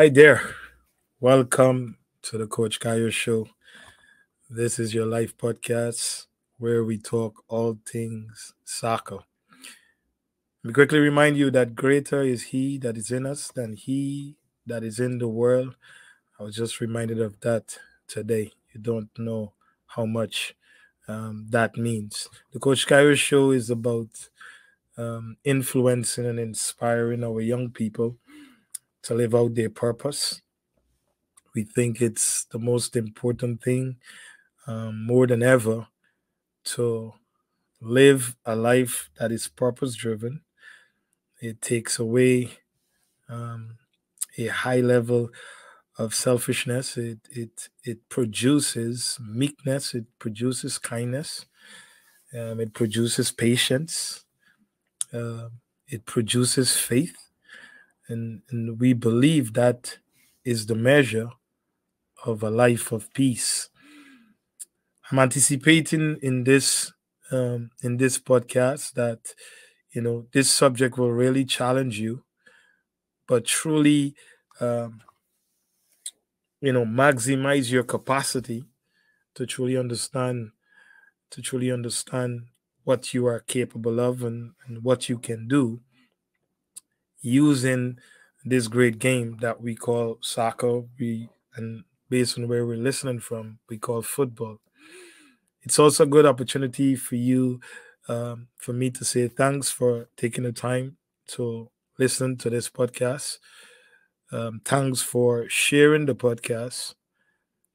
Hi there. Welcome to the Coach Kayo Show. This is your life podcast where we talk all things soccer. Let me quickly remind you that greater is He that is in us than He that is in the world. I was just reminded of that today. You don't know how much um, that means. The Coach Kayo Show is about um, influencing and inspiring our young people to live out their purpose. We think it's the most important thing um, more than ever to live a life that is purpose driven. It takes away um, a high level of selfishness. It it it produces meekness. It produces kindness. Um, it produces patience. Uh, it produces faith, and and we believe that is the measure of a life of peace. I'm anticipating in this um, in this podcast that you know this subject will really challenge you, but truly, um, you know, maximize your capacity to truly understand to truly understand what you are capable of and, and what you can do using this great game that we call soccer. We and based on where we're listening from, we call football it's also a good opportunity for you, um, for me to say thanks for taking the time to listen to this podcast. Um, thanks for sharing the podcast.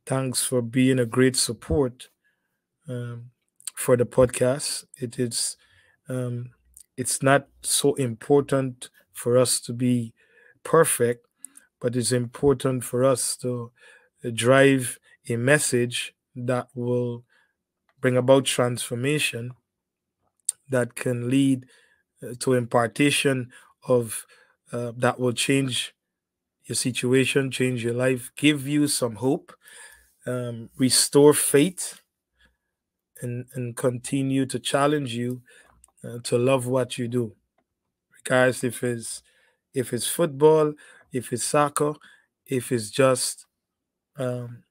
Thanks for being a great support um, for the podcast. It is, um, it's not so important for us to be perfect, but it's important for us to drive a message that will bring about transformation that can lead uh, to impartation of uh, that will change your situation, change your life, give you some hope, um, restore faith, and, and continue to challenge you uh, to love what you do. Regardless if it's if it's football, if it's soccer, if it's just um,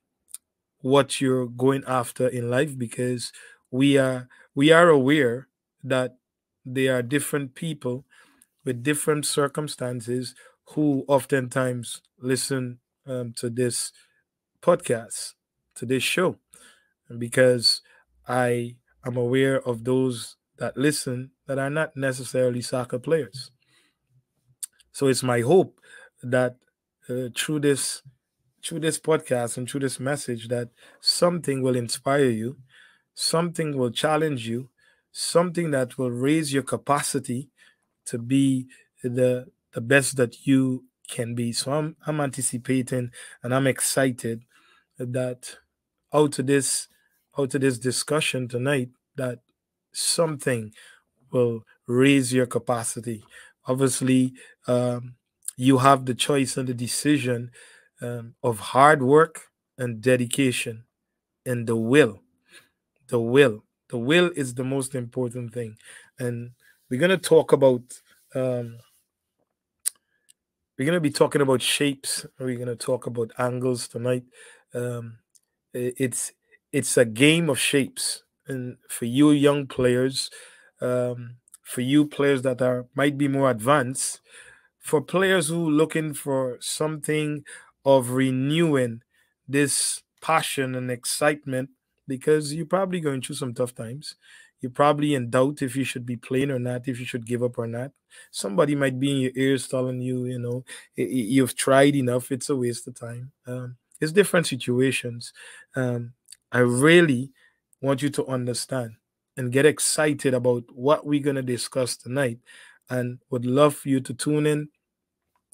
what you're going after in life because we are we are aware that there are different people with different circumstances who oftentimes listen um, to this podcast to this show. Because i am aware of those that listen that are not necessarily soccer players so it's my hope that uh, through this through this podcast and through this message that something will inspire you, something will challenge you, something that will raise your capacity to be the the best that you can be. So I'm I'm anticipating and I'm excited that out of this out of this discussion tonight that something will raise your capacity. Obviously, um, you have the choice and the decision um, of hard work and dedication and the will. The will. The will is the most important thing. And we're going to talk about, um, we're going to be talking about shapes. We're going to talk about angles tonight. Um, it's it's a game of shapes and for you young players um, for you players that are might be more advanced for players who looking for something of renewing this passion and excitement because you're probably going through some tough times. You're probably in doubt if you should be playing or not, if you should give up or not. Somebody might be in your ears telling you, you know, you've tried enough, it's a waste of time. Um, it's different situations. Um, I really want you to understand and get excited about what we're going to discuss tonight and would love for you to tune in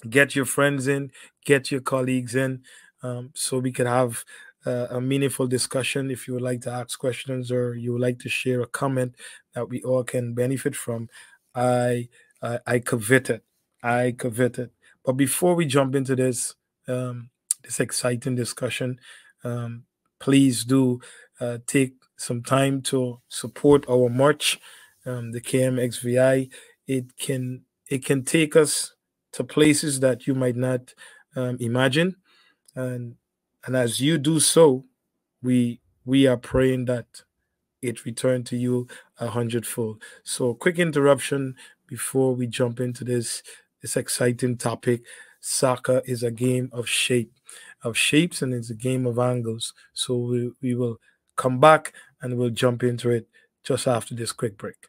get your friends in, get your colleagues in, um, so we can have uh, a meaningful discussion. If you would like to ask questions or you would like to share a comment that we all can benefit from, I I, I covet it. I covet it. But before we jump into this um, this exciting discussion, um, please do uh, take some time to support our march, um, the KMXVI. It can it can take us to places that you might not um, imagine. And and as you do so, we we are praying that it return to you a hundredfold. So quick interruption before we jump into this this exciting topic. Soccer is a game of shape, of shapes, and it's a game of angles. So we, we will come back and we'll jump into it just after this quick break.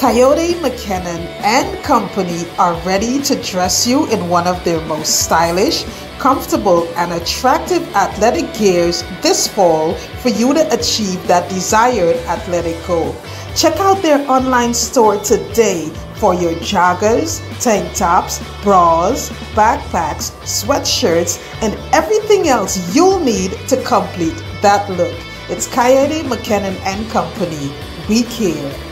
Kayode McKinnon and Company are ready to dress you in one of their most stylish, comfortable, and attractive athletic gears this fall for you to achieve that desired athletic goal. Check out their online store today for your joggers, tank tops, bras, backpacks, sweatshirts, and everything else you'll need to complete that look. It's Kayode McKinnon and Company. We care.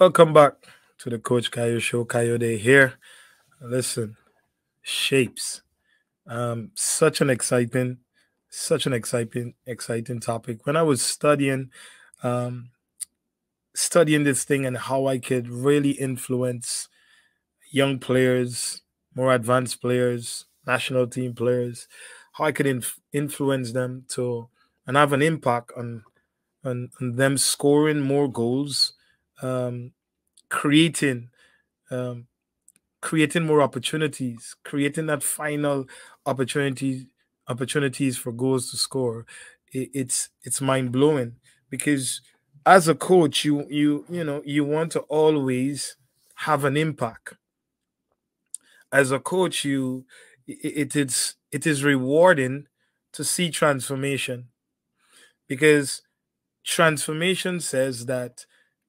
Welcome back to the Coach Kayo Show. Kayode here. Listen, shapes. Um, such an exciting, such an exciting, exciting topic. When I was studying, um, studying this thing and how I could really influence young players, more advanced players, national team players, how I could inf- influence them to and have an impact on, on on them scoring more goals um, creating um, creating more opportunities, creating that final opportunity opportunities for goals to score. It, it's it's mind blowing because as a coach, you you you know you want to always have an impact. As a coach, you it, it is it is rewarding to see transformation because transformation says that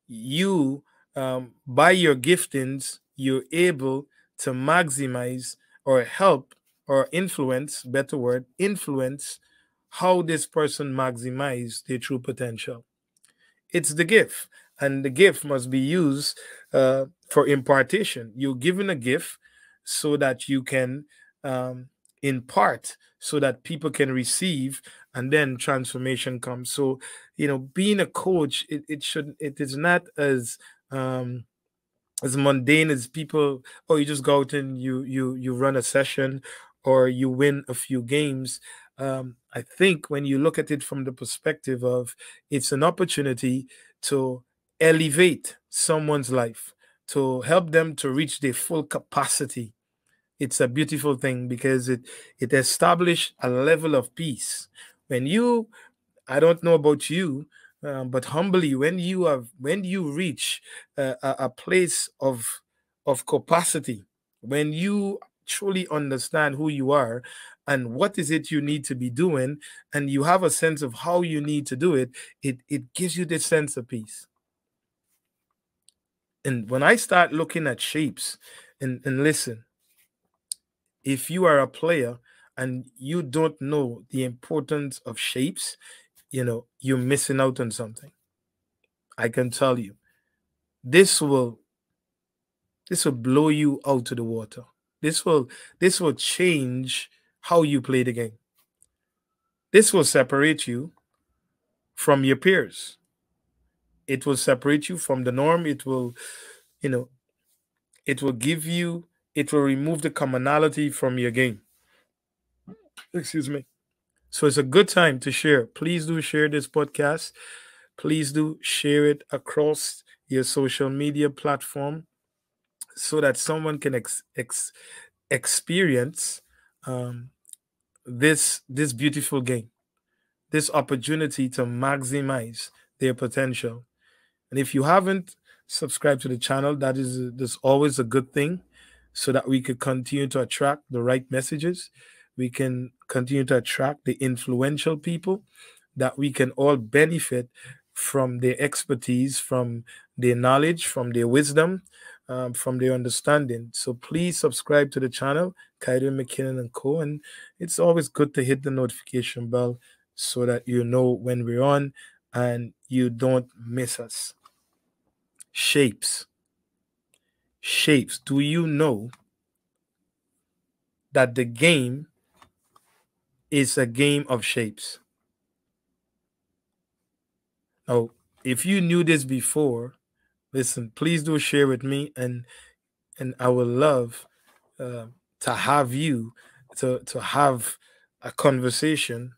you um, by your giftings you're able to maximize or help or influence better word influence how this person maximize their true potential. It's the gift and the gift must be used uh, for impartation. You're given a gift so that you can um, impart so that people can receive and then transformation comes. So you know being a coach it, it should it is not as um as mundane as people oh you just go out and you you you run a session or you win a few games. Um i think when you look at it from the perspective of it's an opportunity to elevate someone's life to help them to reach their full capacity. It's a beautiful thing because it it established a level of peace when you i don't know about you um, but humbly when you have when you reach a, a place of of capacity when you truly understand who you are and what is it you need to be doing and you have a sense of how you need to do it it it gives you this sense of peace. And when i start looking at shapes and and listen if you are a player and you don't know the importance of shapes, you know, you're missing out on something. I can tell you. This will this will blow you out of the water. This will this will change how you play the game. This will separate you from your peers. It will separate you from the norm. It will, you know, it will give you, it will remove the commonality from your game. Excuse me. So it's a good time to share. Please do share this podcast. Please do share it across your social media platform so that someone can ex- ex- experience um, this this beautiful game, this opportunity to maximize their potential. And if you haven't subscribed to the channel, that is that's always a good thing, so that we could continue to attract the right messages we can continue to attract the influential people that we can all benefit from their expertise, from their knowledge, from their wisdom, um, from their understanding. So please subscribe to the channel, Kayode McKinnon and Co. And it's always good to hit the notification bell so that you know when we're on and you don't miss us. Shapes. Shapes. Do you know that the game is a game of shapes? Now, if you knew this before, listen, please do share with me, and and I would love uh, to have you to to have a conversation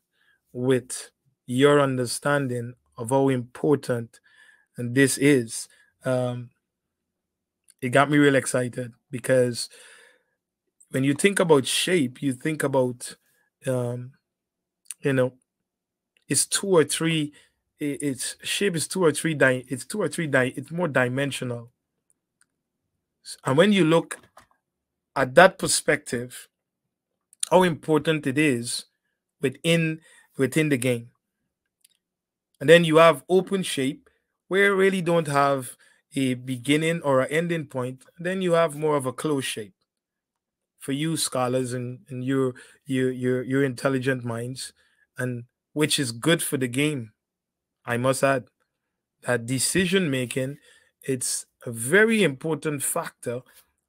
with your understanding of how important and this is. Um, it got me real excited because when you think about shape, you think about, um, you know, it's two or three. It's shape is two or three. Di- it's two or three. Di- it's more dimensional. And when you look at that perspective, how important it is within within the game. And then you have open shape, where you really don't have a beginning or an ending point. then you have more of a closed shape. For you scholars and, and your your your your intelligent minds, and which is good for the game. I must add that decision making, it's a very important factor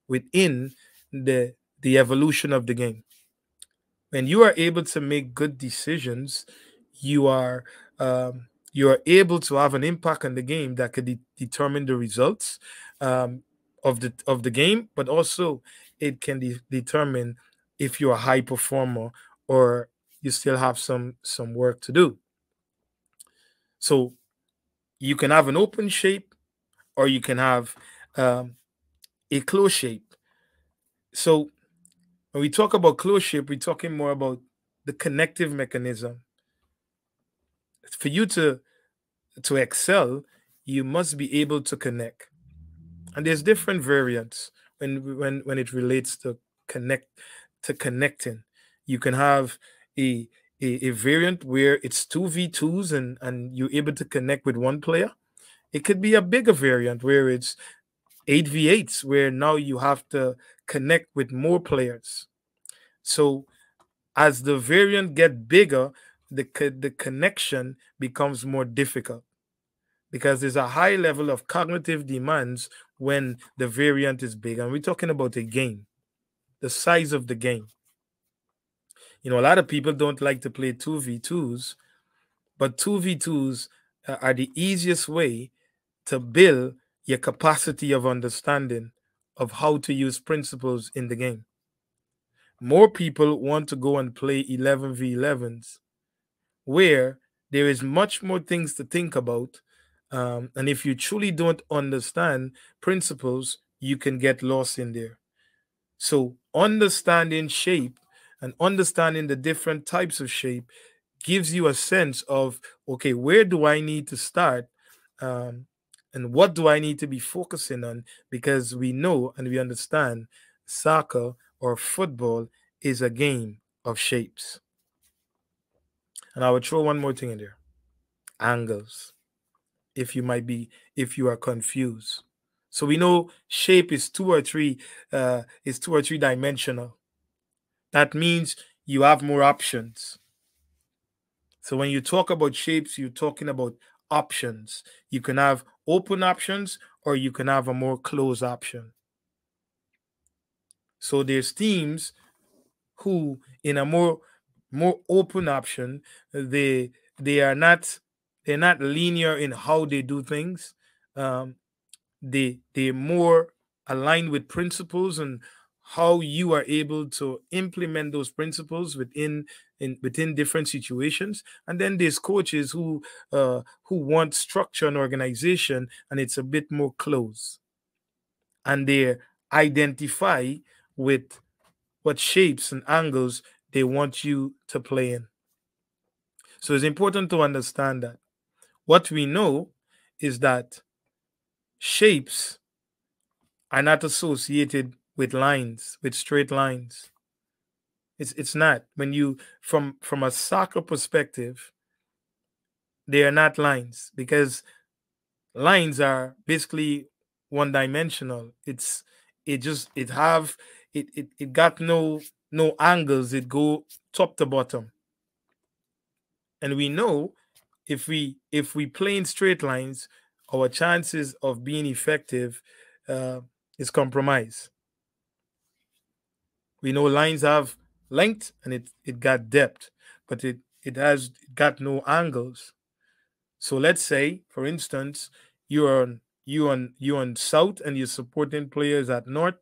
within the the evolution of the game. When you are able to make good decisions, you are um, you are able to have an impact on the game that could de- determine the results um, of the of the game, but also it can de- determine if you're a high performer or you still have some some work to do. So you can have an open shape, or you can have um, a closed shape. So when we talk about closed shape, we're talking more about the connective mechanism. For you to to excel, you must be able to connect. And there's different variants when when when it relates to connect to connecting. You can have a a, a variant where it's two v2s and and you're able to connect with one player. It could be a bigger variant where it's 8v8s where now you have to connect with more players. So as the variant get bigger, the the connection becomes more difficult because there's a high level of cognitive demands when the variant is big. And we're talking about a game, the size of the game. You know, a lot of people don't like to play 2v2s, but 2v2s uh, are the easiest way to build your capacity of understanding of how to use principles in the game. More people want to go and play 11v11s where there is much more things to think about um, and if you truly don't understand principles, you can get lost in there. So, understanding shape and understanding the different types of shape gives you a sense of okay, where do I need to start? Um, and what do I need to be focusing on? Because we know and we understand soccer or football is a game of shapes. And I would throw one more thing in there angles if you might be if you are confused. So we know shape is two or three uh is two or three dimensional. That means you have more options. So when you talk about shapes you're talking about options. You can have open options or you can have a more closed option. So there's teams who in a more more open option they they are not they're not linear in how they do things. Um, they they're more aligned with principles and how you are able to implement those principles within in within different situations. And then there's coaches who uh who want structure and organization and it's a bit more close. And they identify with what shapes and angles they want you to play in. So it's important to understand that what we know is that shapes are not associated with lines, with straight lines. It's it's not. When you from from a soccer perspective, they are not lines because lines are basically one dimensional. It's it just it have it it, it got no no angles. It go top to bottom. And we know if we if we play in straight lines, our chances of being effective uh, is compromised. We know lines have length and it it got depth, but it it has got no angles. So let's say, for instance, you're on you on you on south and you're supporting players at north.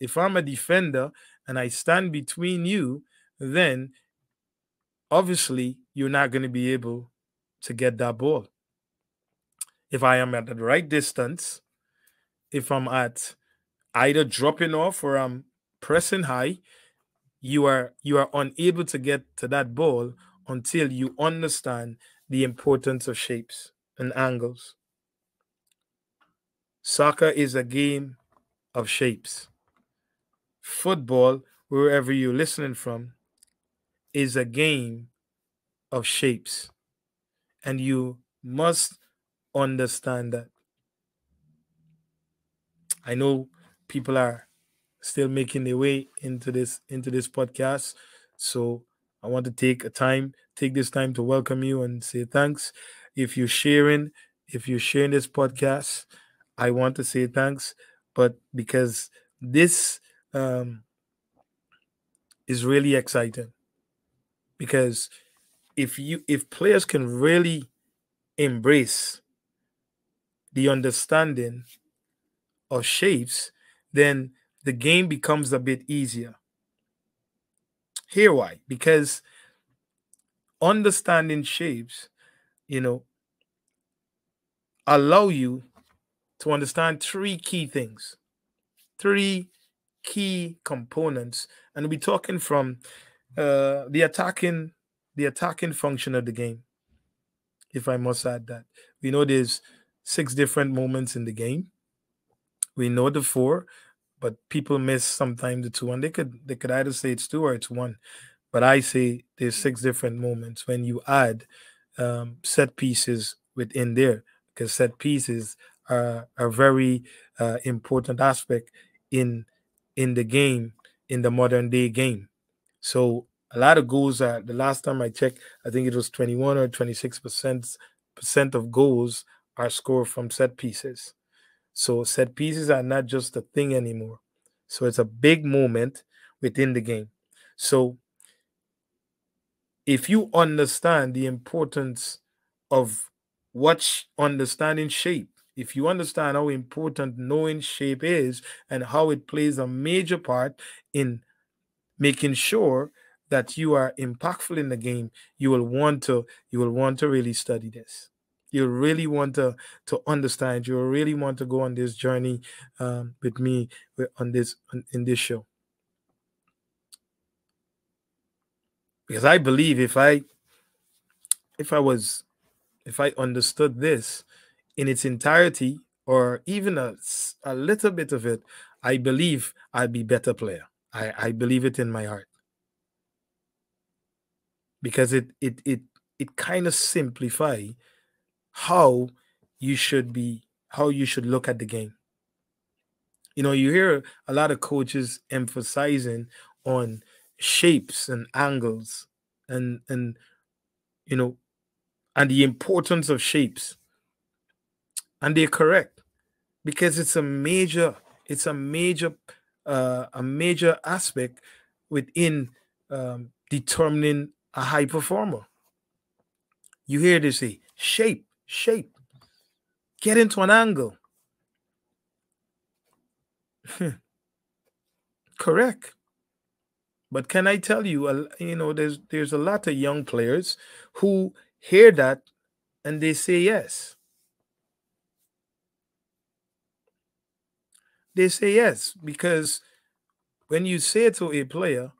If I'm a defender and I stand between you, then obviously you're not going to be able to get that ball. If I am at the right distance, if I'm at either dropping off or I'm pressing high, you are you are unable to get to that ball until you understand the importance of shapes and angles. Soccer is a game of shapes. Football, wherever you're listening from, is a game of shapes. And you must understand that. I know people are still making their way into this into this podcast. So I want to take a time, take this time to welcome you and say thanks. If you're sharing, if you're sharing this podcast, I want to say thanks. But because this um, is really exciting, because if you if players can really embrace the understanding of shapes, then the game becomes a bit easier. Here why? Because understanding shapes, you know, allow you to understand three key things. Three key components. And we're talking from uh, the attacking the attacking function of the game. If I must add that. We know there's six different moments in the game. We know the four, but people miss sometimes the two, and they could they could either say it's two or it's one. But I say there's six different moments when you add um, set pieces within there, because set pieces are a very uh, important aspect in in the game in the modern day game. So a lot of goals the last time I checked, I think it was 21 or 26 percent percent of goals are scored from set pieces. So set pieces are not just a thing anymore. So it's a big moment within the game. So if you understand the importance of what understanding shape, if you understand how important knowing shape is and how it plays a major part in making sure that you are impactful in the game, you will want to you will want to really study this. You'll really want to to understand. You'll really want to go on this journey um, with me on this in this show. Because i believe if i if i was if i understood this in its entirety or even a, a little bit of it i believe i'd be better player. I i believe it in my heart because it it it it kind of simplify how you should be how you should look at the game. You know you hear a lot of coaches emphasizing on shapes and angles and and you know and the importance of shapes. And they're correct because it's a major it's a major uh, a major aspect within um, determining a high performer you hear this say shape shape, get into an angle. Correct. But can I tell you, you know, there's there's a lot of young players who hear that and they say yes. They say yes because when you say to a player,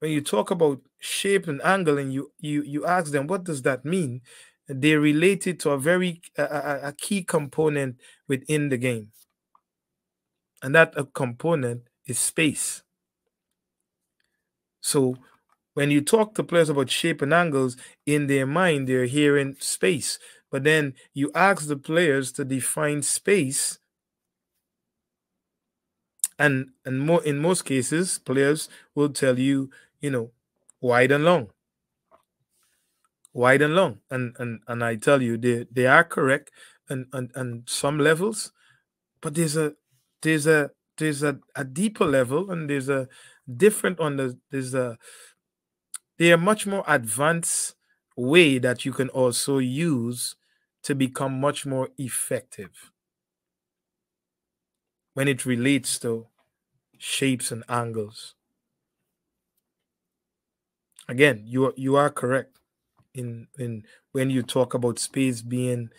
when you talk about shape and angle, and you you you ask them what does that mean, they relate it to a very a, a key component within the game. And that a component is space. So when you talk to players about shape and angles in their mind they're hearing space. But then you ask the players to define space and and more in most cases, players will tell you, you know, wide and long, wide and long, and and and I tell you, they they are correct, and and and some levels, but there's a there's a there's a, a deeper level, and there's a different on the there's a they are much more advanced way that you can also use to become much more effective. When it relates to shapes and angles. Again, you are, you are correct in in when you talk about space being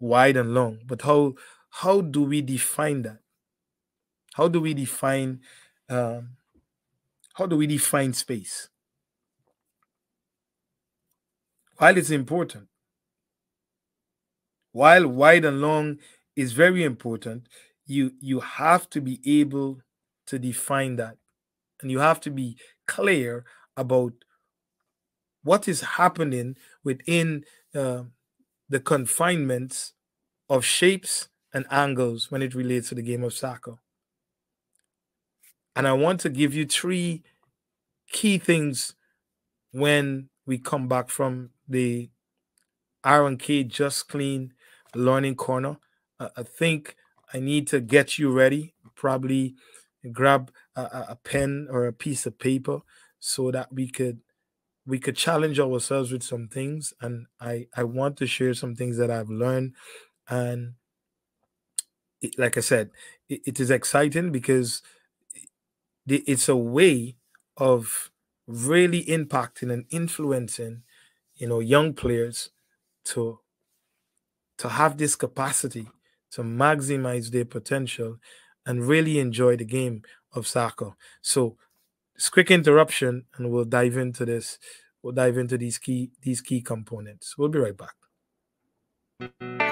wide and long, but how how do we define that? How do we define um, how do we define space? While it's important, while wide and long is very important, you you have to be able to define that and you have to be clear about what is happening within uh, the confinements of shapes and angles when it relates to the game of soccer. And I want to give you three key things when we come back from the Aaron K Just Clean Learning Corner. Uh, I think I need to get you ready. Probably grab a, a, pen or a piece of paper so that we could we could challenge ourselves with some things and i i want to share some things that i've learned and it, like i said it, it is exciting because it's a way of really impacting and influencing you know young players to to have this capacity to maximize their potential and really enjoy the game of soccer. So, this quick interruption, and we'll dive into this. We'll dive into these key these key components. We'll be right back.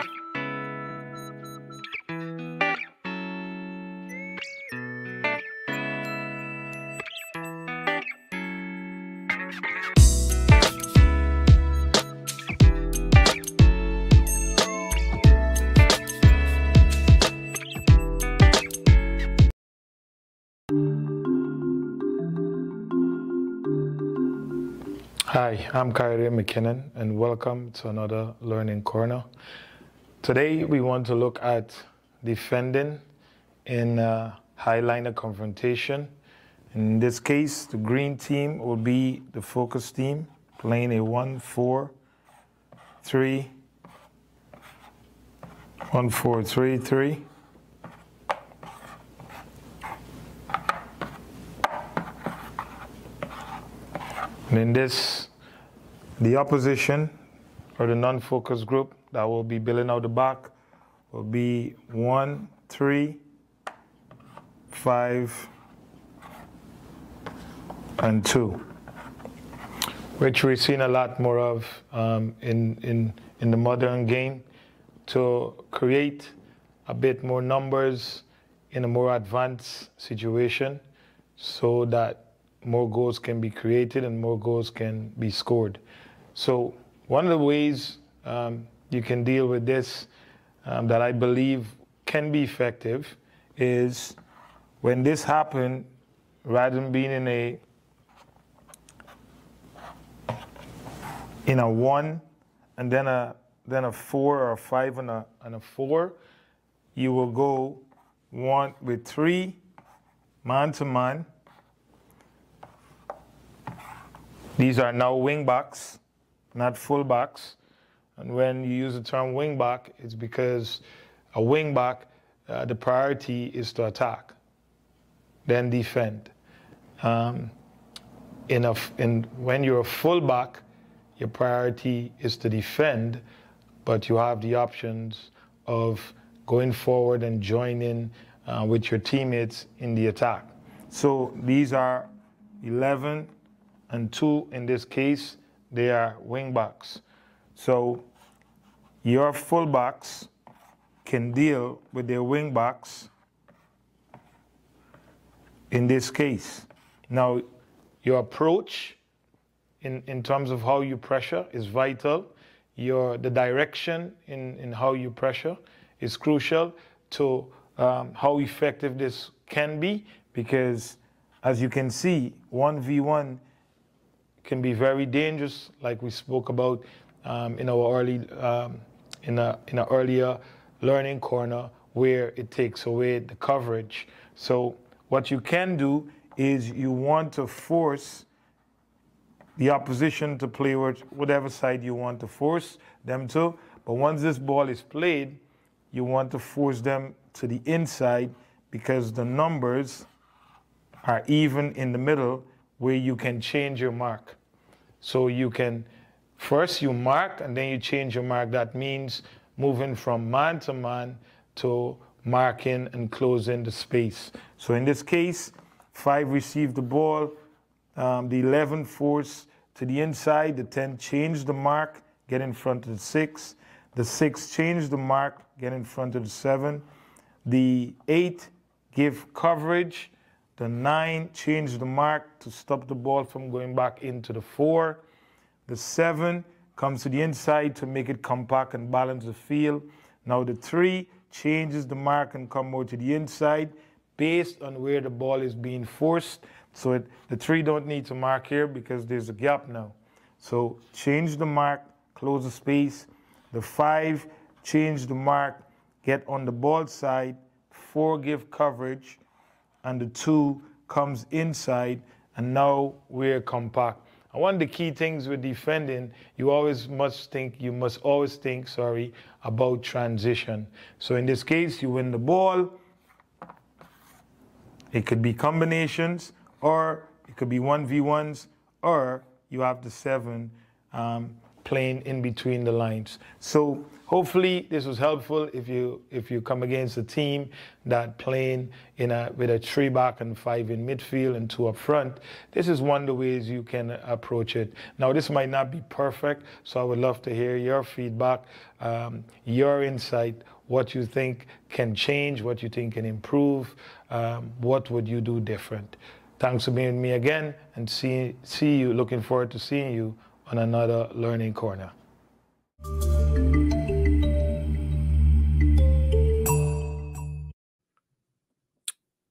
I'm Kayode McKinnon, and welcome to another Learning Corner. Today, we want to look at defending in a highliner confrontation. In this case, the green team will be the focus team, playing a 1 4 3 1 4 3 3. And in this the opposition or the non-focus group that will be billing out the back will be one, three, five, and two, which we've seen a lot more of um, in, in, in the modern game to create a bit more numbers in a more advanced situation so that more goals can be created and more goals can be scored. So one of the ways um, you can deal with this um, that I believe can be effective is when this happened, rather than being in a in a one and then a then a four or a five and a and a four, you will go one with three man to man. These are now wing backs not full fullbacks. And when you use the term wing wingback, it's because a wingback, uh, the priority is to attack, then defend. Um, in a, in, when you're a full fullback, your priority is to defend, but you have the options of going forward and joining uh, with your teammates in the attack. So these are 11 and 2 in this case they are wingbacks. So your full fullbacks can deal with their wingbacks in this case. Now, your approach in, in terms of how you pressure is vital. Your, the direction in, in how you pressure is crucial to um, how effective this can be because, as you can see, 1v1 can be very dangerous, like we spoke about um, in our early um, in a in an earlier learning corner where it takes away the coverage. So what you can do is you want to force the opposition to play with whatever side you want to force them to. But once this ball is played, you want to force them to the inside because the numbers are even in the middle where you can change your mark. So you can first you mark and then you change your mark. That means moving from man to man to marking and closing the space. So in this case, five received the ball, um, the 11 force to the inside. The 10 changed the mark, get in front of the 6. The 6 changed the mark, get in front of the 7. The 8 give coverage. The 9 changed the mark to stop the ball from going back into the 4. The 7 comes to the inside to make it compact and balance the field. Now the 3 changes the mark and come more to the inside based on where the ball is being forced so it, the three don't need to mark here because there's a gap now. So change the mark, close the space. The five, change the mark, get on the ball side, four give coverage, and the two comes inside, and now we're compact. And one of the key things with defending, you always must think, you must always think, sorry, about transition. So in this case, you win the ball. It could be combinations or it could be 1v1s, or you have the seven um, playing in between the lines. So hopefully this was helpful if you if you come against a team that playing in a with a three back and five in midfield and two up front. This is one of the ways you can approach it. Now this might not be perfect, so I would love to hear your feedback, um, your insight, what you think can change, what you think can improve, um, what would you do different. Thanks for being with me again and see, see you. Looking forward to seeing you on another Learning Corner.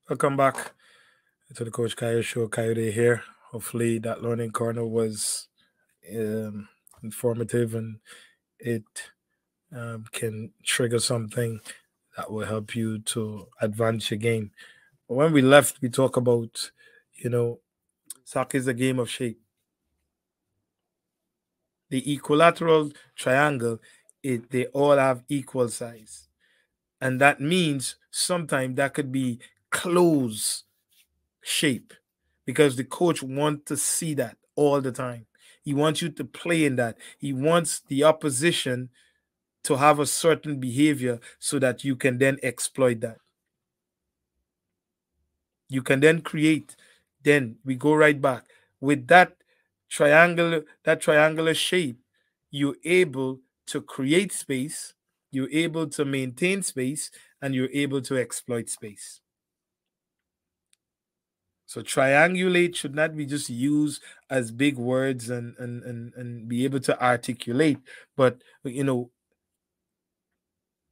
Welcome back to the Coach Kayode Show. Kayode here. Hopefully, that Learning Corner was um, informative and it um, can trigger something that will help you to advance your game. When we left, we talk about you know, soccer is a game of shape. The equilateral triangle, it, they all have equal size. And that means sometimes that could be close shape because the coach wants to see that all the time. He wants you to play in that. He wants the opposition to have a certain behavior so that you can then exploit that. You can then create then we go right back with that triangular that triangular shape you're able to create space you're able to maintain space and you're able to exploit space so triangulate should not be just used as big words and and and, and be able to articulate but you know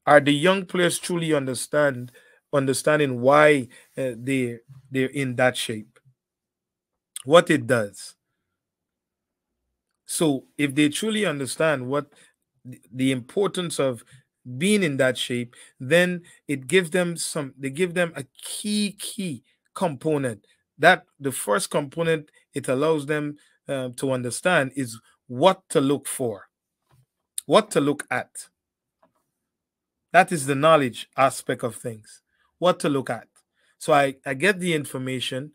are the young players truly understand understanding why uh, they they're in that shape what it does. So, if they truly understand what the importance of being in that shape, then it gives them some, they give them a key, key component. That the first component it allows them uh, to understand is what to look for, what to look at. That is the knowledge aspect of things, what to look at. So I, I get the information,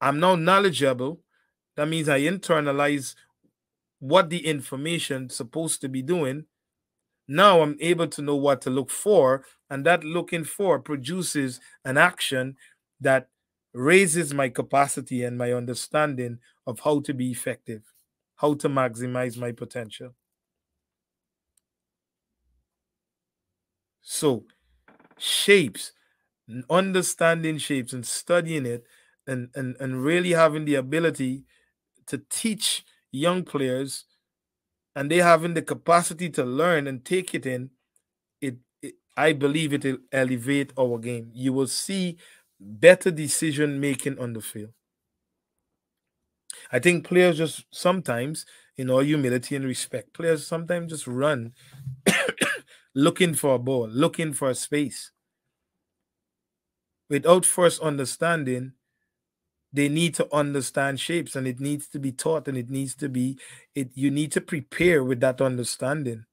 I'm now knowledgeable. That means I internalize what the information supposed to be doing. Now I'm able to know what to look for, and that looking for produces an action that raises my capacity and my understanding of how to be effective, how to maximize my potential. So, shapes, understanding shapes and studying it and and and really having the ability to teach young players and they having the capacity to learn and take it in it, it I believe it will elevate our game. You will see better decision making on the field. I think players just sometimes, in all humility and respect, players sometimes just run looking for a ball, looking for a space. Without first understanding, they need to understand shapes and it needs to be taught and it needs to be it you need to prepare with that understanding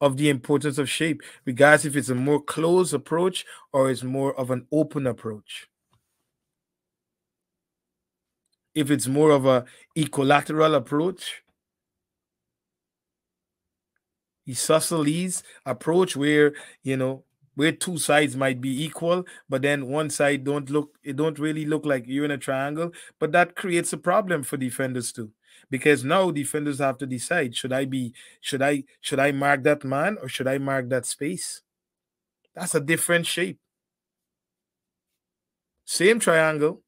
of the importance of shape, regardless if it's a more closed approach or it's more of an open approach. If it's more of a equilateral approach, isosceles approach where you know where two sides might be equal, but then one side don't look it don't really look like you're in a triangle, but that creates a problem for defenders too because now defenders have to decide should I be should I should I mark that man or should I mark that space? That's a different shape. Same triangle,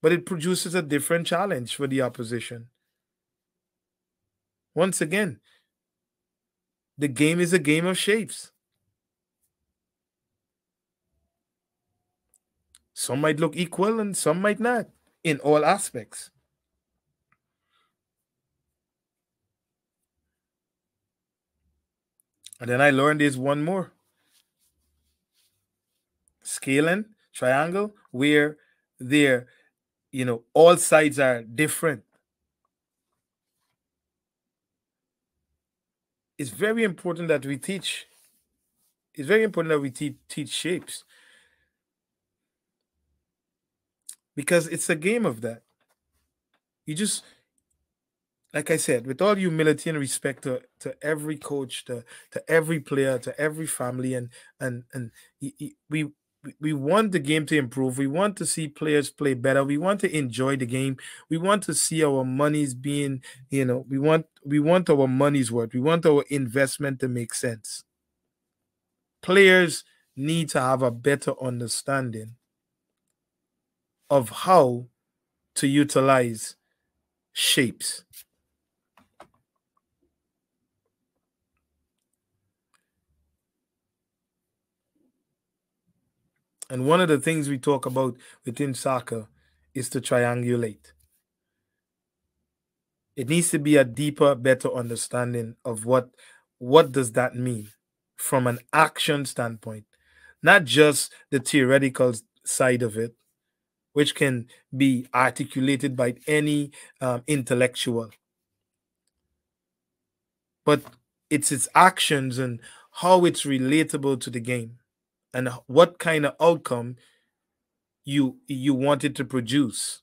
but it produces a different challenge for the opposition. Once again, the game is a game of shapes. Some might look equal and some might not in all aspects. And then I learned there's one more scalene triangle where there, you know, all sides are different. It's very important that we teach. It's very important that we te- teach shapes because it's a game of that. You just like I said, with all humility and respect to, to every coach, to, to every player, to every family, and and and we we want the game to improve. We want to see players play better. We want to enjoy the game. We want to see our monies being, you know, we want we want our money's worth. We want our investment to make sense. Players need to have a better understanding of how to utilize shapes And one of the things we talk about within soccer is to triangulate. It needs to be a deeper, better understanding of what what does that mean from an action standpoint, not just the theoretical side of it, which can be articulated by any um, intellectual, but it's its actions and how it's relatable to the game and what kind of outcome you you wanted to produce.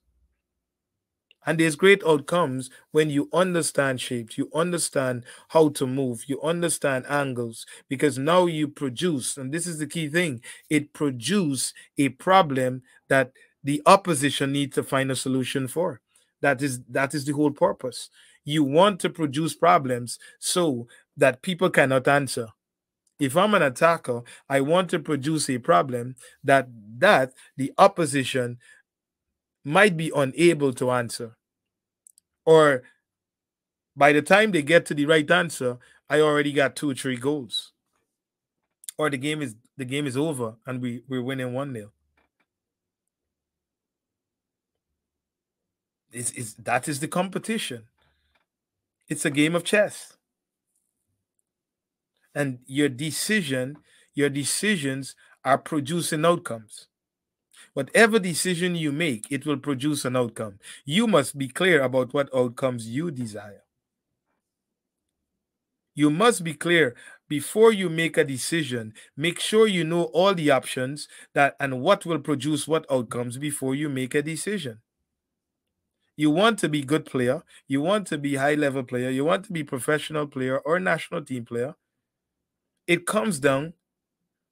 And there's great outcomes when you understand shapes you understand how to move you understand angles because now you produce and this is the key thing it produce a problem that the opposition needs to find a solution for. That is that is the whole purpose. You want to produce problems so that people cannot answer if i'm an attacker i want to produce a problem that that the opposition might be unable to answer. Or by the time they get to the right answer i already got two or three goals. Or the game is the game is over and we we're winning one nil. It's, it's that is the competition. It's a game of chess and your decision your decisions are producing outcomes. Whatever decision you make it will produce an outcome. You must be clear about what outcomes you desire. You must be clear. Before you make a decision make sure you know all the options that and what will produce what outcomes before you make a decision. You want to be good player. You want to be high level player. You want to be professional player or national team player it comes down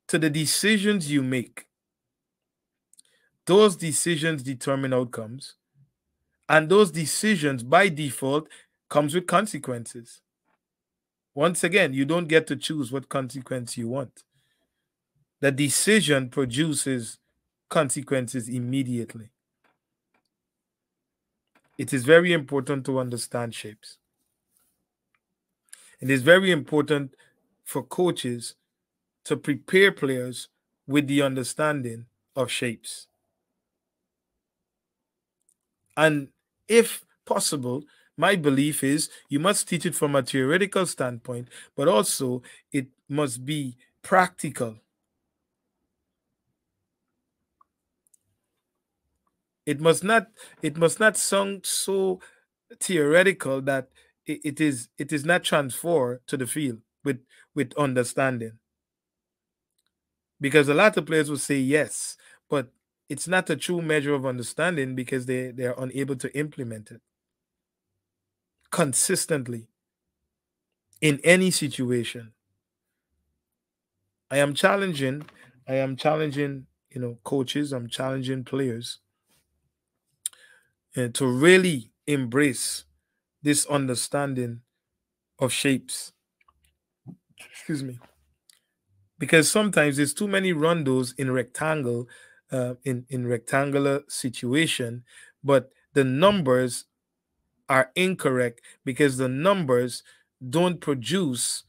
to the decisions you make. Those decisions determine outcomes. And those decisions by default comes with consequences. Once again, you don't get to choose what consequence you want. The decision produces consequences immediately. It is very important to understand shapes. It is very important for coaches to prepare players with the understanding of shapes. And if possible, my belief is you must teach it from a theoretical standpoint, but also it must be practical. It must not it must not sound so theoretical that it, is it is not transferred to the field with with understanding. Because a lot of players will say yes, but it's not a true measure of understanding because they, they are unable to implement it consistently in any situation. I am challenging, I am challenging, you know, coaches, I'm challenging players uh, to really embrace this understanding of shapes. Excuse me. Because sometimes there's too many rondos in rectangle, uh, in in rectangular situation, but the numbers are incorrect because the numbers don't produce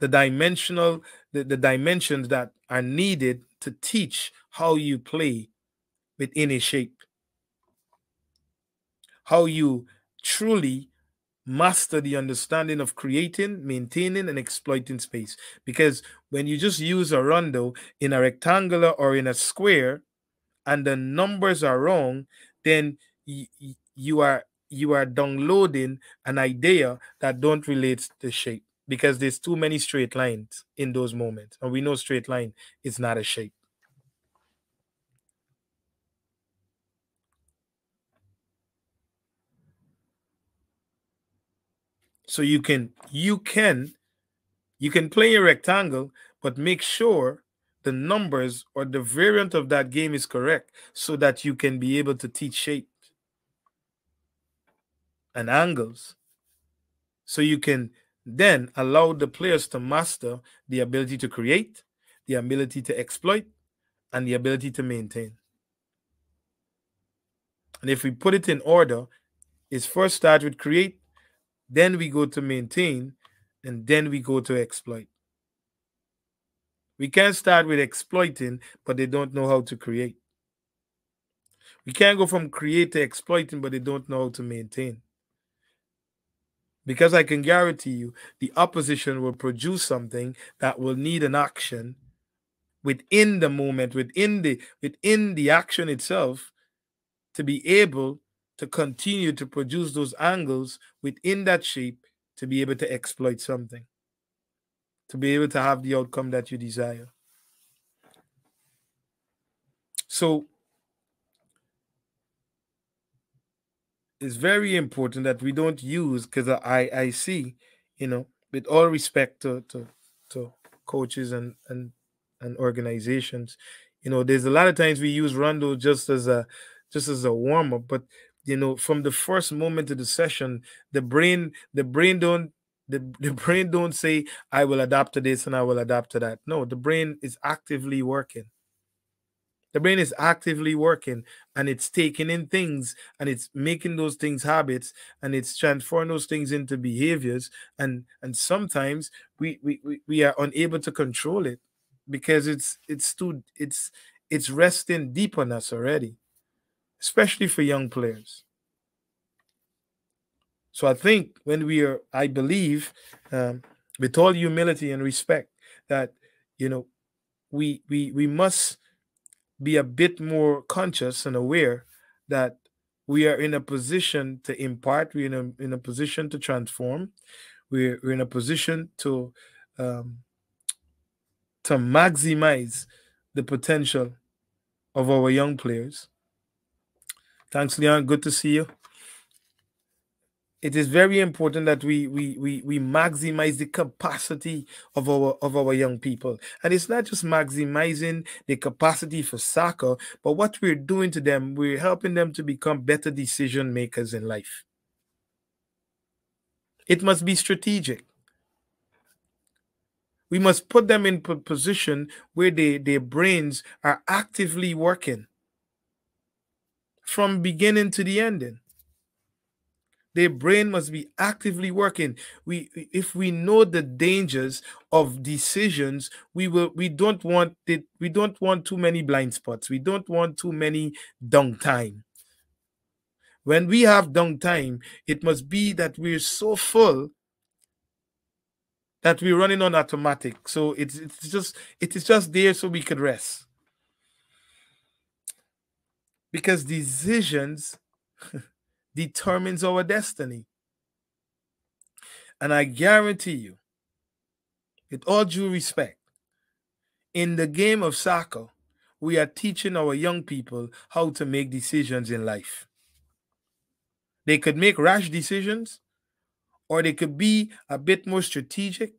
the dimensional the, the dimensions that are needed to teach how you play within a shape how you truly master the understanding of creating, maintaining, and exploiting space. Because when you just use a rondo in a rectangular or in a square, and the numbers are wrong, then you, are you are downloading an idea that don't relate to shape. Because there's too many straight lines in those moments. And we know straight line is not a shape So you can you can you can play a rectangle, but make sure the numbers or the variant of that game is correct so that you can be able to teach shape and angles. So you can then allow the players to master the ability to create, the ability to exploit, and the ability to maintain. And if we put it in order, is first start with create, then we go to maintain, and then we go to exploit. We can't start with exploiting, but they don't know how to create. We can't go from create to exploiting, but they don't know how to maintain. Because I can guarantee you, the opposition will produce something that will need an action within the moment, within the within the action itself, to be able to continue to produce those angles within that shape to be able to exploit something, to be able to have the outcome that you desire. So it's very important that we don't use because I I see, you know, with all respect to to, to coaches and and and organizations, you know, there's a lot of times we use Rondo just as a just as a warm up, but you know from the first moment of the session the brain the brain don't the, the brain don't say i will adapt to this and i will adapt to that. No the brain is actively working. The brain is actively working and it's taking in things and it's making those things habits and it's transforming those things into behaviors and and sometimes we we, we are unable to control it because it's it's too it's it's resting deep on us already especially for young players. So I think when we are, I believe, um, with all humility and respect, that you know, we we we must be a bit more conscious and aware that we are in a position to impart. We're in a in a position to transform. We're, we're in a position to um, to maximize the potential of our young players Thanks, Leon. Good to see you. It is very important that we we we we maximize the capacity of our of our young people, and it's not just maximizing the capacity for soccer, but what we're doing to them, we're helping them to become better decision makers in life. It must be strategic. We must put them in a position where they, their brains are actively working from beginning to the ending. Their brain must be actively working. We if we know the dangers of decisions, we will we don't want it, we don't want too many blind spots. We don't want too many downtime. When we have downtime, it must be that we're so full that we're running on automatic. So it's it's just it is just there so we could rest. Because decisions determines our destiny. And I guarantee you, with all due respect, in the game of soccer, we are teaching our young people how to make decisions in life. They could make rash decisions, or they could be a bit more strategic.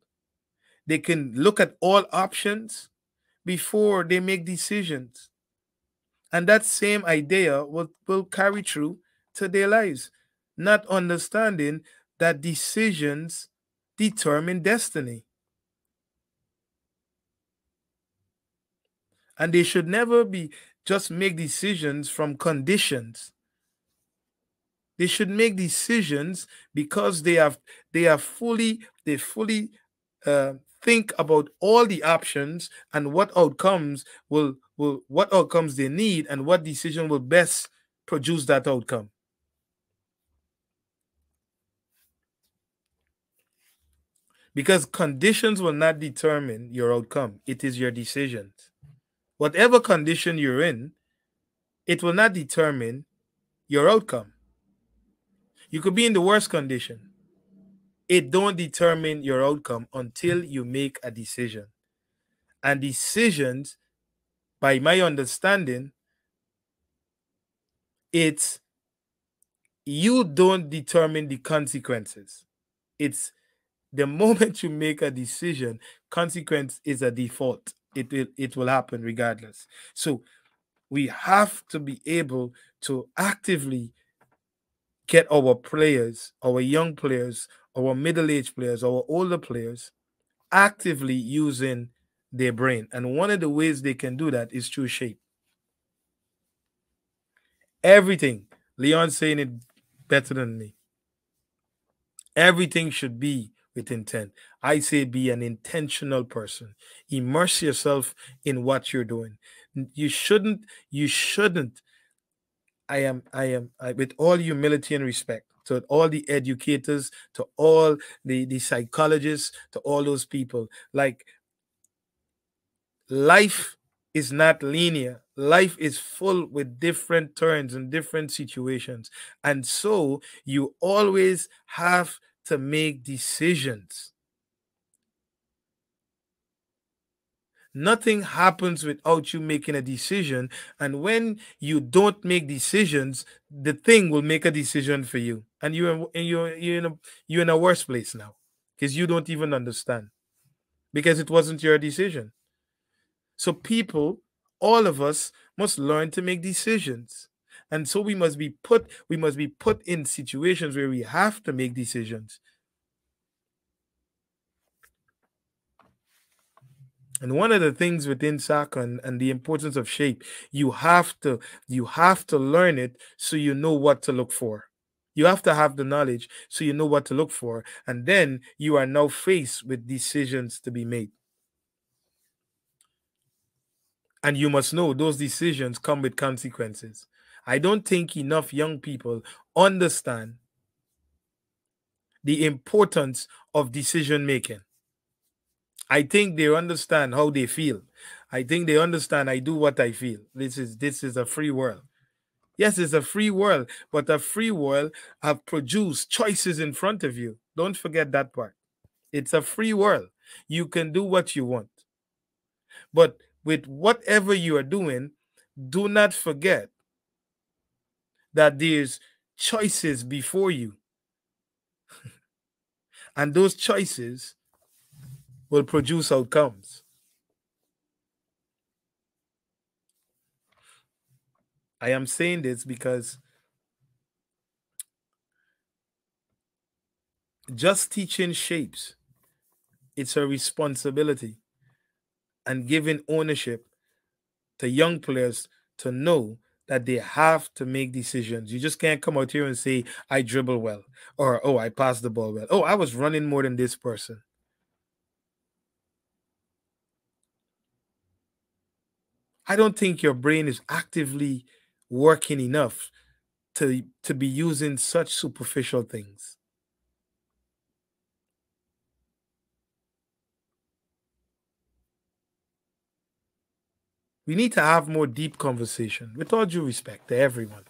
They can look at all options before they make decisions. And that same idea will, will carry through to their lives, not understanding that decisions determine destiny. And they should never be just make decisions from conditions. They should make decisions because they have they are fully they fully uh, think about all the options and what outcomes will will what outcomes they need and what decision will best produce that outcome. Because conditions will not determine your outcome, it is your decisions. Whatever condition you're in, it will not determine your outcome. You could be in the worst condition. It don't determine your outcome until you make a decision. And decisions, by my understanding, it's you don't determine the consequences. It's the moment you make a decision, consequence is a default. It will it will happen regardless. So we have to be able to actively get our players, our young players, our middle-aged players, our older players actively using their brain. And one of the ways they can do that is through shape. Everything. Leon saying it better than me. Everything should be with intent. I say be an intentional person. Immerse yourself in what you're doing. You shouldn't, you shouldn't. I am, I am, I, with all humility and respect to all the educators, to all the, the psychologists, to all those people. Like life is not linear. Life is full with different turns and different situations. And so you always have to make decisions. Nothing happens without you making a decision. And when you don't make decisions, the thing will make a decision for you. And you're you're you're in a you're in a worse place now. Because you don't even understand. Because it wasn't your decision. So people, all of us, must learn to make decisions. And so we must be put we must be put in situations where we have to make decisions. And one of the things within soccer and, and, the importance of shape you have to you have to learn it so you know what to look for. You have to have the knowledge so you know what to look for. And then you are now faced with decisions to be made and you must know those decisions come with consequences I don't think enough young people understand the importance of decision making. I think they understand how they feel. I think they understand I do what I feel. This is this is a free world. Yes, it's a free world, but a free world have produced choices in front of you. Don't forget that part. It's a free world. You can do what you want. But with whatever you are doing, do not forget that there's choices before you. and those choices will produce outcomes. I am saying this because just teaching shapes, it's a responsibility and giving ownership to young players to know that they have to make decisions. You just can't come out here and say, I dribble well, or oh, I passed the ball well. Oh, I was running more than this person. I don't think your brain is actively working enough to, to be using such superficial things. We need to have more deep conversation, with all due respect to everyone.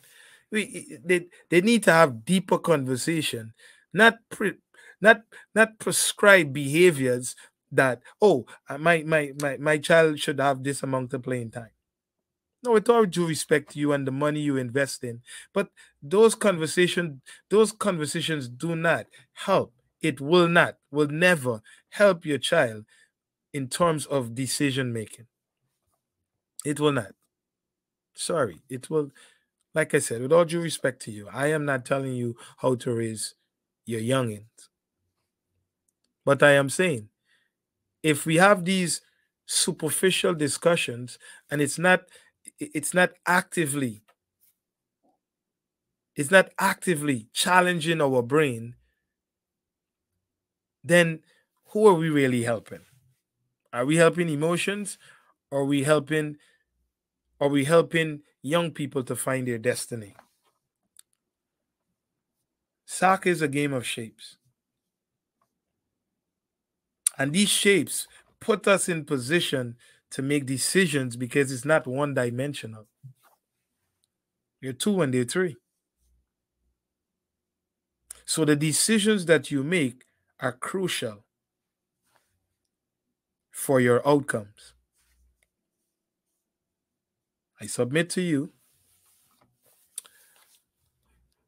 We, they, they need to have deeper conversation, not pre, not not prescribe behaviors that oh uh, my my my my child should have this amount of playing time. No, with all due respect to you and the money you invest in, but those conversations those conversations do not help. It will not, will never help your child in terms of decision making. It will not. Sorry, it will. Like I said, with all due respect to you, I am not telling you how to raise your youngins. But I am saying, if we have these superficial discussions and it's not it's not actively it's not actively challenging our brain then who are we really helping are we helping emotions are we helping are we helping young people to find their destiny? Soccer is a game of shapes. And these shapes put us in position to make decisions because it's not one dimensional. You're two and they're three. So the decisions that you make are crucial for your outcomes. I submit to you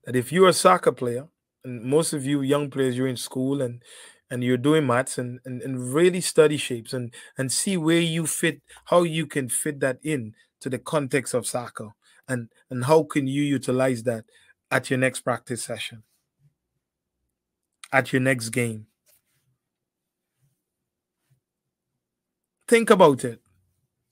that if you're a soccer player, and most of you young players, you're in school and and you're doing maths and, and, and really study shapes and and see where you fit, how you can fit that in to the context of soccer and and how can you utilize that at your next practice session, at your next game. Think about it.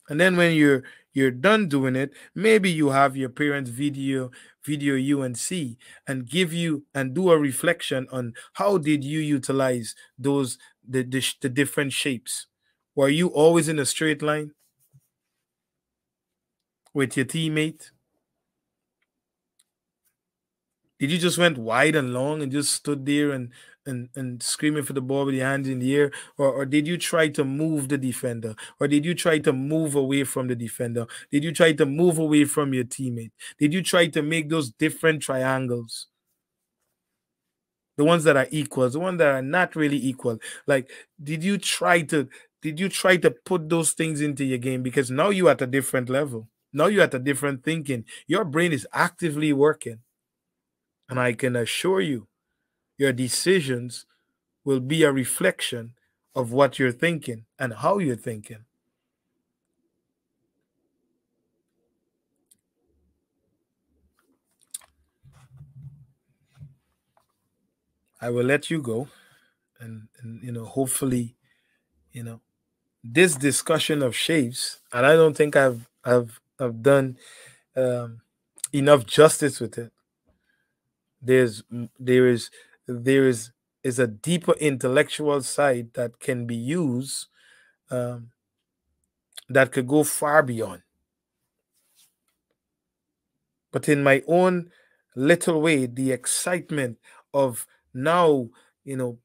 And then when you're you're done doing it, maybe you have your parents video video you and see and give you and do a reflection on how did you utilize those the, the, the different shapes. Were you always in a straight line with your teammate? Did you just went wide and long and just stood there and and, and screaming for the ball with your hands in the air? Or, or did you try to move the defender? Or did you try to move away from the defender? Did you try to move away from your teammate? Did you try to make those different triangles? The ones that are equal, the ones that are not really equal. Like, did you try to did you try to put those things into your game? Because now you're at a different level. Now you're at a different thinking. Your brain is actively working. And I can assure you your decisions will be a reflection of what you're thinking and how you're thinking. I will let you go and, and you know hopefully you know this discussion of shapes and I don't think I've I've I've done um, enough justice with it. There's there is there is is a deeper intellectual side that can be used um, that could go far beyond. But in my own little way, the excitement of now, you know,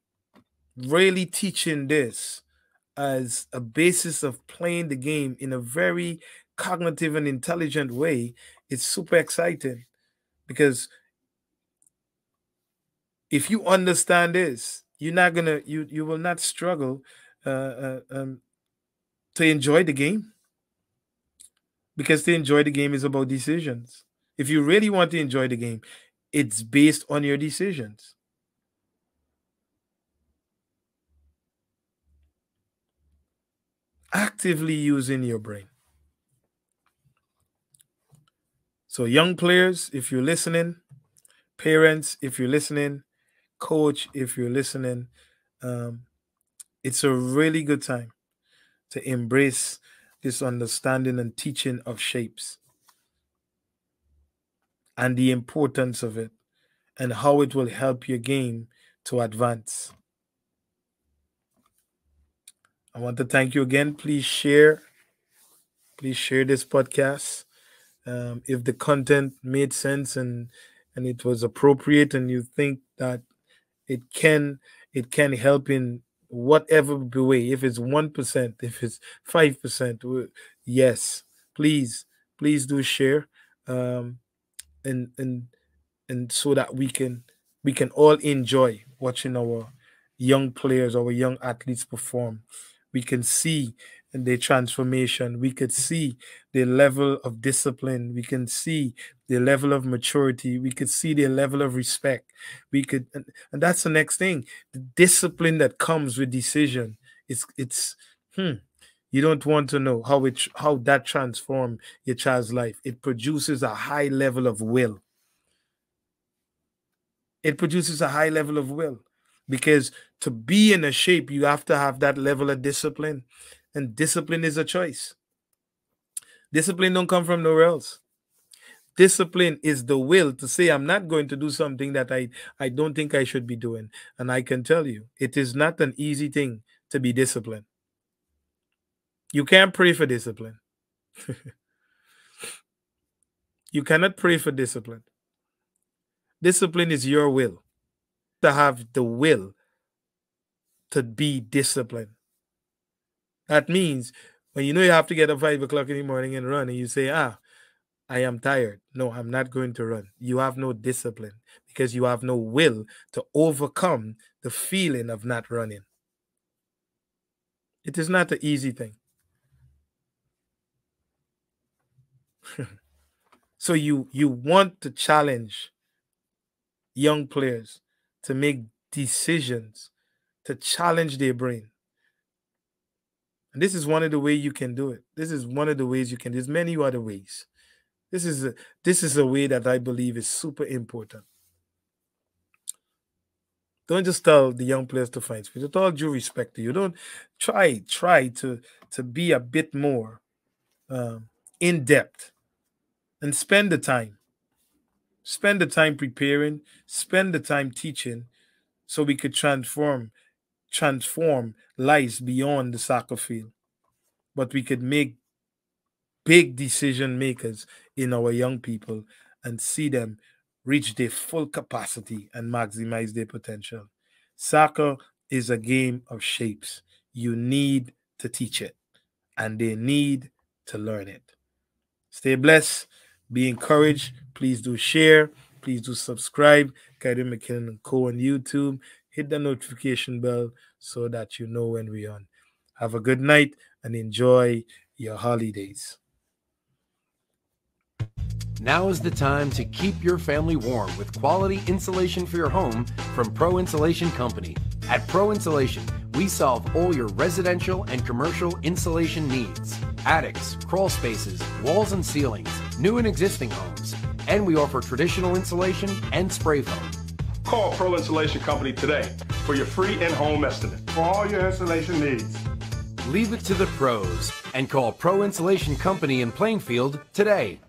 really teaching this as a basis of playing the game in a very cognitive and intelligent way it's super exciting because if you understand this, you're not gonna you you will not struggle uh, uh, um, to enjoy the game because to enjoy the game is about decisions. If you really want to enjoy the game, it's based on your decisions. Actively using your brain. So, young players, if you're listening, parents, if you're listening, coach, if you're listening, um, it's a really good time to embrace this understanding and teaching of shapes. and the importance of it and how it will help your game to advance. I want to thank you again. Please share. Please share this podcast. Um, if the content made sense and and it was appropriate, and you think that it can it can help in whatever way, if it's one percent, if it's five percent, yes, please, please do share, um, and and and so that we can we can all enjoy watching our young players, our young athletes perform. We can see their transformation. We could see the level of discipline. We can see the level of maturity. We could see the level of respect. We could, and, and that's the next thing. The discipline that comes with decision. It's it's hmm. You don't want to know how it how that transform your child's life. It produces a high level of will. It produces a high level of will because to be in a shape you have to have that level of discipline and discipline is a choice. Discipline don't come from nowhere else. Discipline is the will to say i'm not going to do something that i i don't think i should be doing. And i can tell you it is not an easy thing to be disciplined. You can't pray for discipline. You cannot pray for discipline. Discipline is your will. To have the will to be disciplined. That means when you know you have to get up five o'clock in the morning and run, and you say, Ah, I am tired. No, I'm not going to run. You have no discipline because you have no will to overcome the feeling of not running. It is not an easy thing. so you you want to challenge young players to make decisions, to challenge their brain. And this is one of the ways you can do it. This is one of the ways you can. There's many other ways. This is a, this is a way that I believe is super important. Don't just tell the young players to find space. With all due respect to you, don't try try to to be a bit more um, in depth and spend the time spend the time preparing, spend the time teaching so we could transform transform lives beyond the soccer field. But we could make big decision makers in our young people and see them reach their full capacity and maximize their potential. Soccer is a game of shapes. You need to teach it, and they need to learn it. Stay blessed. Be encouraged. Please do share. Please do subscribe. Kayode McKinnon Co. on YouTube. Hit the notification bell so that you know when we're on. Have a good night and enjoy your holidays. Now is the time to keep your family warm with quality insulation for your home from Pro Insulation Company. At Pro Insulation, we solve all your residential and commercial insulation needs attics, crawl spaces, walls and ceilings, new and existing homes. And we offer traditional insulation and spray foam. Call Pro Insulation Company today for your free in home estimate for all your insulation needs. Leave it to the pros and call Pro Insulation Company in Plainfield today.